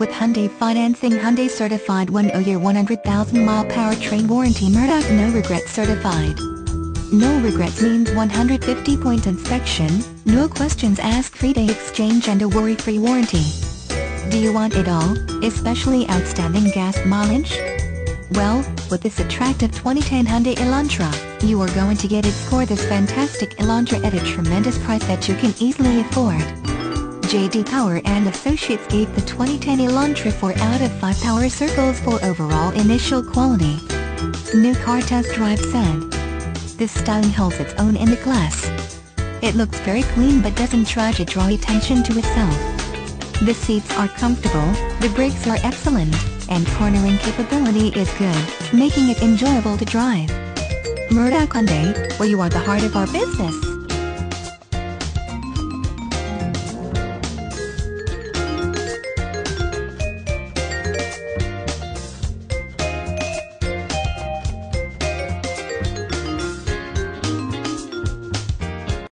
With Hyundai Financing Hyundai Certified 1-year 100,000-mile powertrain warranty Murdock No Regrets Certified. No regrets means 150-point inspection, no questions asked 3-day exchange and a worry-free warranty. Do you want it all, especially outstanding gas mileage? Well, with this attractive 2010 Hyundai Elantra, you are going to get it for this fantastic Elantra at a tremendous price that you can easily afford. JD Power and Associates gave the 2010 Elantra 4 out of 5 power circles for overall initial quality. New car test drive said. This styling holds its own in the class. It looks very clean but doesn't try to draw attention to itself. The seats are comfortable, the brakes are excellent, and cornering capability is good, making it enjoyable to drive. Murdock Hyundai, where you are the heart of our business.